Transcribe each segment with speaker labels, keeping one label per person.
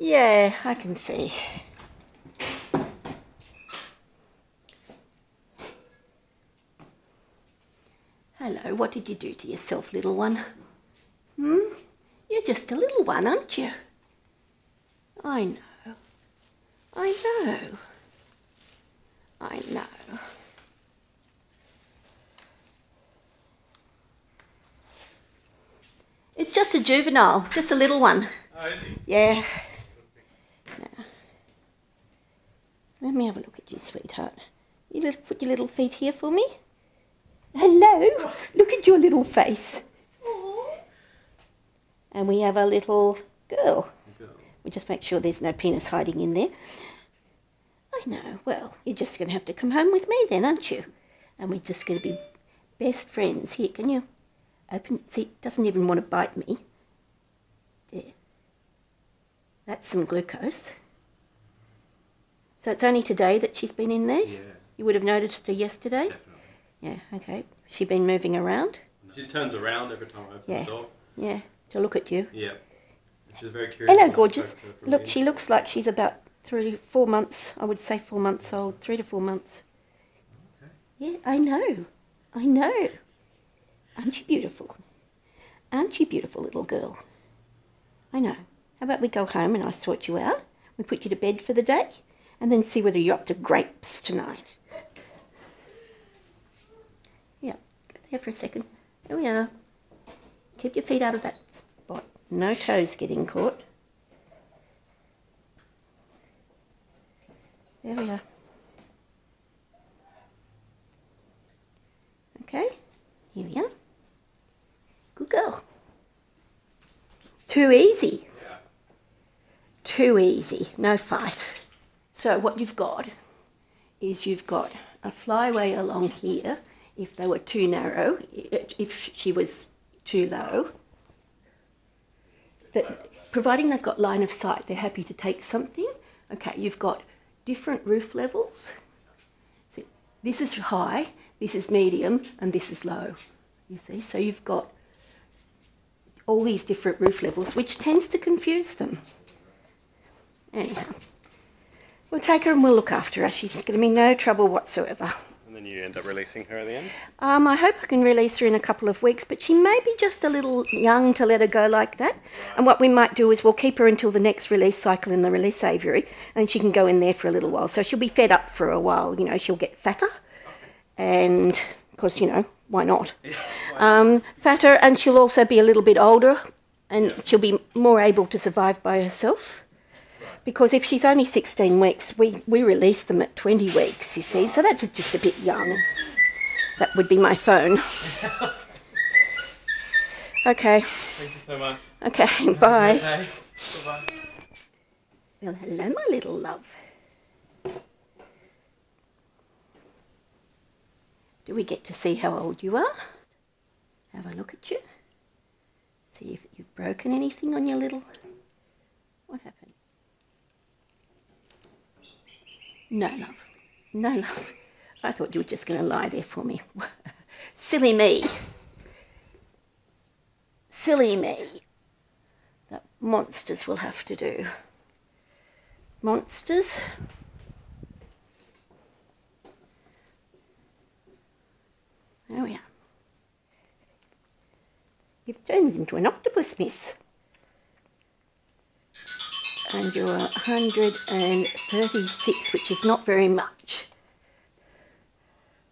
Speaker 1: Yeah, I can see. Hello, what did you do to yourself, little one? Hmm? You're just a little one, aren't you? I know. I know. I know. It's just a juvenile, just a little one.
Speaker 2: Oh?
Speaker 1: Yeah. Now, Let me have a look at you, sweetheart. You little, put your little feet here for me. Hello. Look at your little face. And we have a little girl. We just make sure there's no penis hiding in there. I know. Well, you're just going to have to come home with me then, aren't you? And we're just going to be best friends. Here, can you open? See, it doesn't even want to bite me. There. That's some glucose. So it's only today that she's been in there?
Speaker 2: Yeah,
Speaker 1: You would have noticed her yesterday?
Speaker 2: definitely.
Speaker 1: Yeah, okay. She been moving around?
Speaker 2: She turns around every time I open
Speaker 1: Yeah.
Speaker 2: the door.
Speaker 1: Yeah, to look at you.
Speaker 2: Yeah. She's very curious.
Speaker 1: Hello, gorgeous.
Speaker 2: poke her from
Speaker 1: Look, she looks like she's about three, four months. I would say four months old, three to four months. Okay. Yeah, I know. I know. Aren't you beautiful? Aren't you beautiful, little girl? I know. How about we go home and I sort you out? We put you to bed for the day and then see whether you're up to grapes tonight. Yeah, go there for a second. There we are. Keep your feet out of that spot. No toes getting caught. There we are. Okay, here we are. Good girl. Too easy. Too easy. No fight. So what you've got is you've got a flyway along here. If they were too narrow, if she was too low, that providing they've got line of sight, they're happy to take something. Okay, you've got different roof levels. So this is high, this is medium, and this is low. You see, so you've got all these different roof levels, which tends to confuse them. Anyhow, we'll take her and we'll look after her. She's going to be no trouble whatsoever.
Speaker 2: And then you end up releasing her at the end.
Speaker 1: Um, I hope I can release her in a couple of weeks, but she may be just a little young to let her go like that. And what we might do is we'll keep her until the next release cycle in the release aviary, and she can go in there for a little while. So she'll be fed up for a while. You know, she'll get fatter, and because you know why not? Um, fatter, and she'll also be a little bit older, and she'll be more able to survive by herself. Because if she's only 16 weeks, we, we release them at 20 weeks, you see, so that's just a bit young. That would be my phone. Okay,
Speaker 2: Thank you so much.
Speaker 1: okay, bye.
Speaker 2: Bye-bye.
Speaker 1: Well, hello, my little love. Do we get to see how old you are? Have a look at you. See if you've broken anything on your little. What happened? No, love. No, love. I thought you were just going to lie there for me. Silly me. Silly me. That monsters will have to do monsters. There we are. You've turned into an octopus, miss. And you're 136, which is not very much.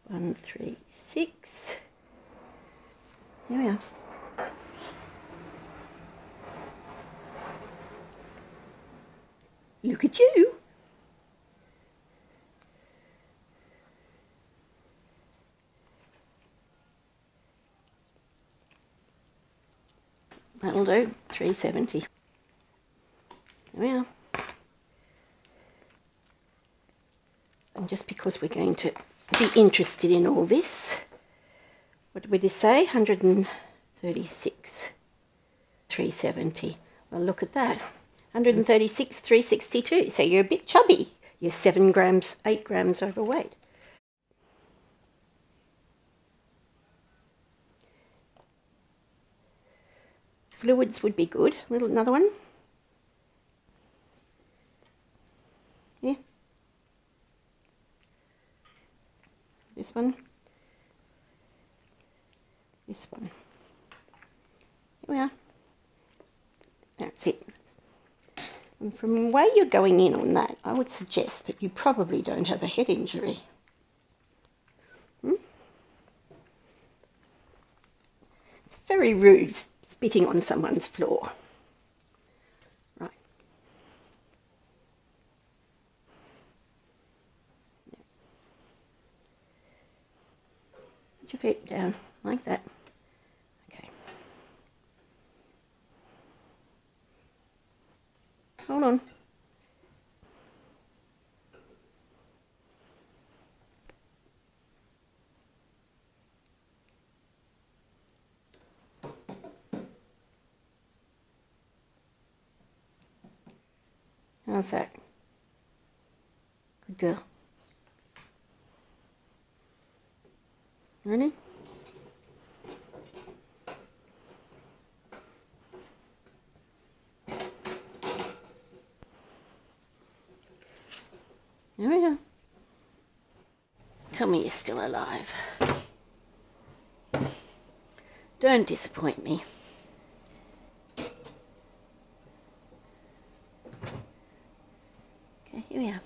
Speaker 1: 136. There we are. Look at you. That'll do. 370. There we are. And just because we're going to be interested in all this, what did we say? 136. 370. Well, look at that. 136, 362. So you're a bit chubby. You're seven grams, eight grams overweight. Fluids would be good. Little another one. This one. This one. Here we are. That's it. And from way you're going in on that, I would suggest that you probably don't have a head injury. Hmm? It's very rude spitting on someone's floor. Put your feet down like that. Okay. Hold on. How's that? Good girl. Ready? There we go. Tell me you're still alive. Don't disappoint me. Okay, here we are.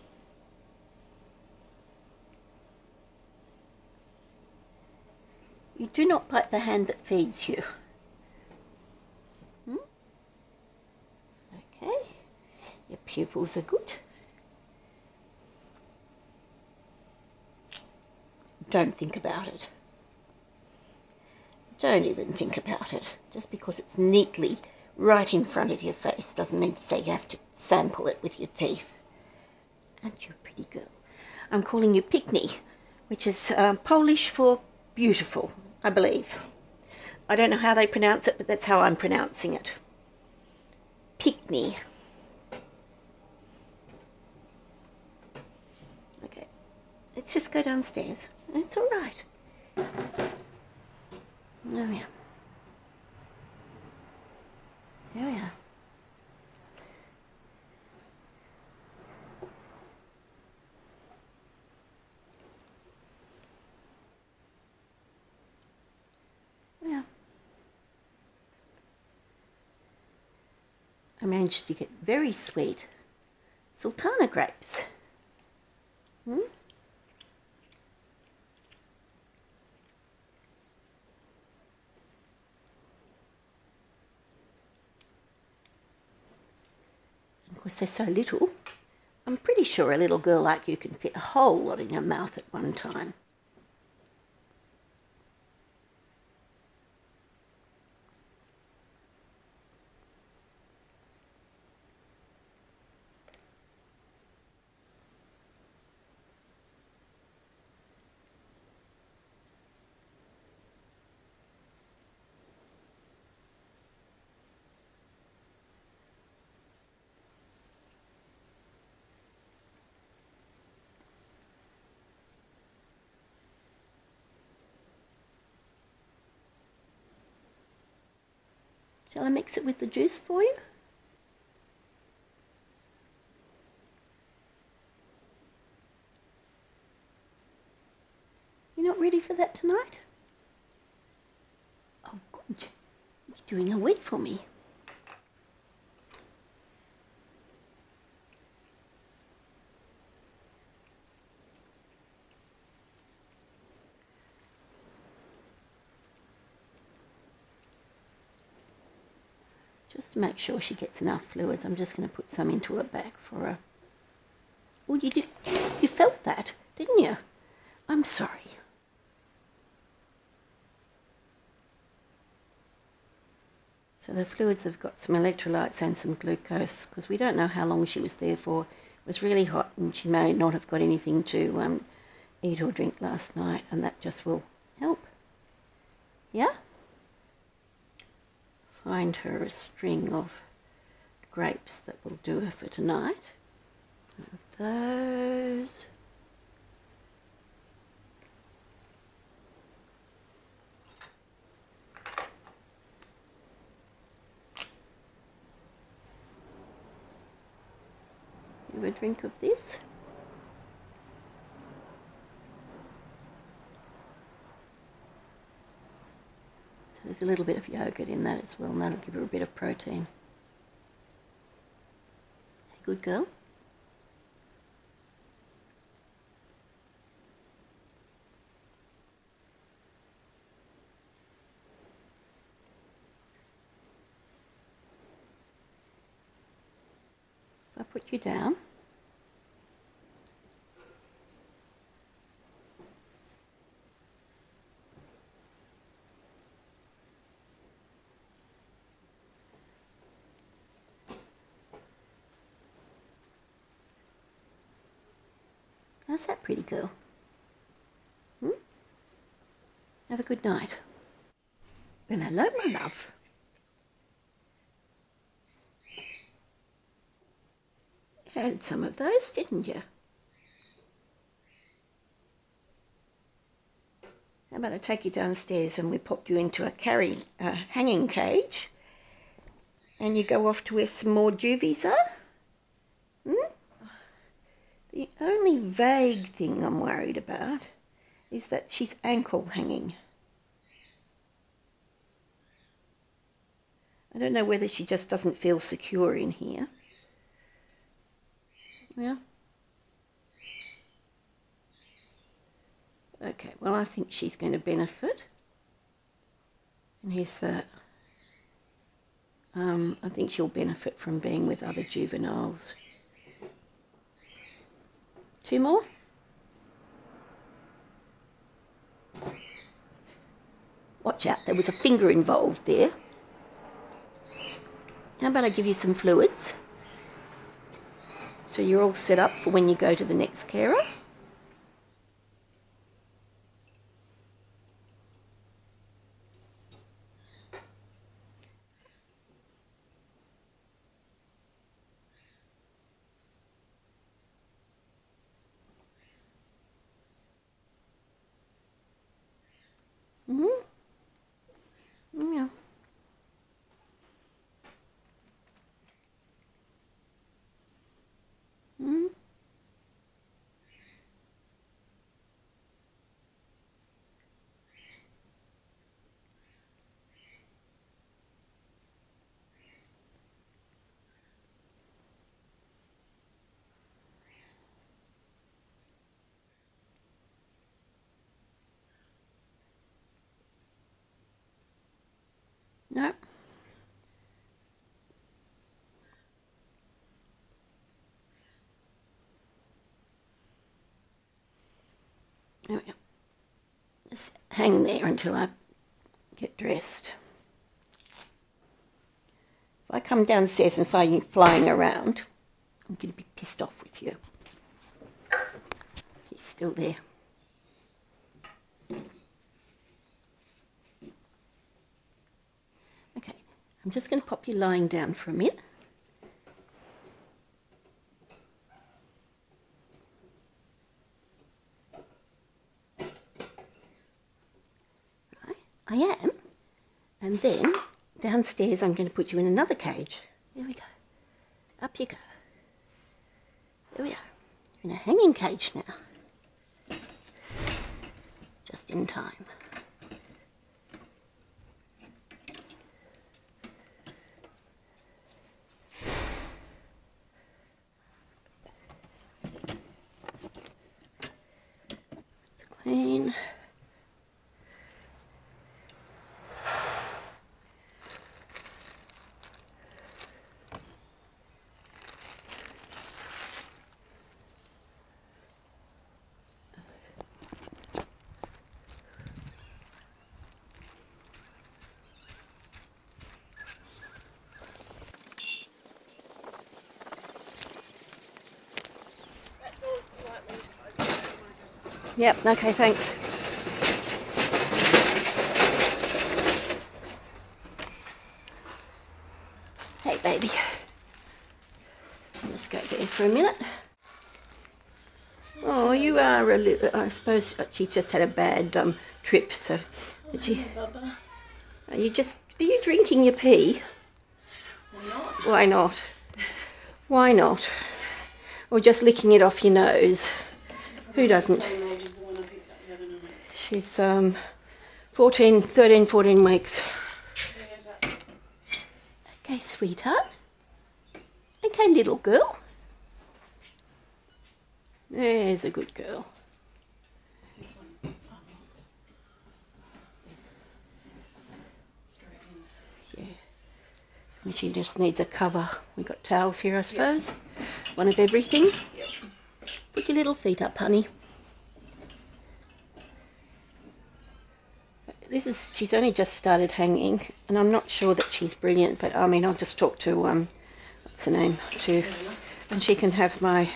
Speaker 1: You do not bite the hand that feeds you. Hmm? Okay, your pupils are good. Don't think about it. Don't even think about it. Just because it's neatly right in front of your face doesn't mean to say you have to sample it with your teeth. Aren't you a pretty girl? I'm calling you Pikni, which is uh, Polish for beautiful, I believe. I don't know how they pronounce it, but that's how I'm pronouncing it. Pikni. Okay, let's just go downstairs. It's all right. Oh, yeah. We are. Yeah. I managed to get very sweet sultana grapes. Hmm? Of course, they're so little. I'm pretty sure a little girl like you can fit a whole lot in your mouth at one time. Shall I mix it with the juice for you? You're not ready for that tonight? Oh, good. You're doing a wet for me. Just to make sure she gets enough fluids, I'm just going to put some into her back for her. Oh, you did. You felt that, didn't you? I'm sorry. So the fluids have got some electrolytes and some glucose because we don't know how long she was there for. It was really hot and she may not have got anything to um, eat or drink last night, and that just will help. Yeah? Find her a string of grapes that will do her for tonight. Those. Have a drink of this. There's a little bit of yogurt in that as well, and that'll give her a bit of protein. Good girl. If I put you down. How's that pretty girl? Hmm? Have a good night. Well, hello, my love. You had some of those, didn't you? How about I take you downstairs and we pop you into a carry, uh, hanging cage and you go off to where some more juvies are? The only vague thing I'm worried about is that she's ankle hanging. I don't know whether she just doesn't feel secure in here. Yeah. Okay, well, I think she's going to benefit. And here's that. Um, I think she'll benefit from being with other juveniles. Two more? Watch out, there was a finger involved there. How about I give you some fluids? So you're all set up for when you go to the next carer. Go. Just hang there until I get dressed. If I come downstairs and find you flying around, I'm going to be pissed off with you. He's still there. Okay, I'm just going to pop you lying down for a minute. Right, I am. Then downstairs, I'm going to put you in another cage. There we go. Up you go. There we are. In a hanging cage now. Just in time. Yep, okay, thanks. Hey, baby. Let's go there for a minute. Oh, you are a little. I suppose she's just had a bad um, trip, so. Did you? Are you just. Are you drinking your pee?
Speaker 3: Why not?
Speaker 1: Why not? Why not? Or just licking it off your nose? Who doesn't?
Speaker 3: Same age as the one I picked up the other night.
Speaker 1: She's um, 14, 13, 14 weeks. Okay, sweetheart. Okay, little girl. There's a good girl.
Speaker 3: This one. Straight in.
Speaker 1: Yeah. And she just needs a cover. We've got towels here, I suppose. One of everything. Put your little feet up, honey. This is, she's only just started hanging, and I'm not sure that she's brilliant, but I mean, I'll just talk to, um, what's her name? To, and she can have my,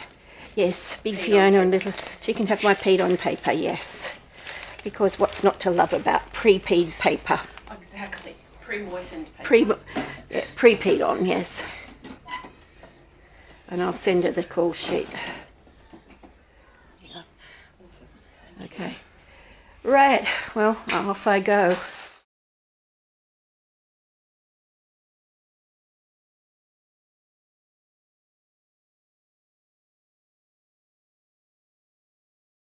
Speaker 1: yes, big Fiona and little, she can have my peed on paper, yes. Because what's not to love about pre-peed paper?
Speaker 3: Exactly. Pre-moistened paper.
Speaker 1: Pre, yeah, pre-peed on, yes. And I'll send her the call sheet.
Speaker 3: Awesome.
Speaker 1: Okay. Right, well, off I go.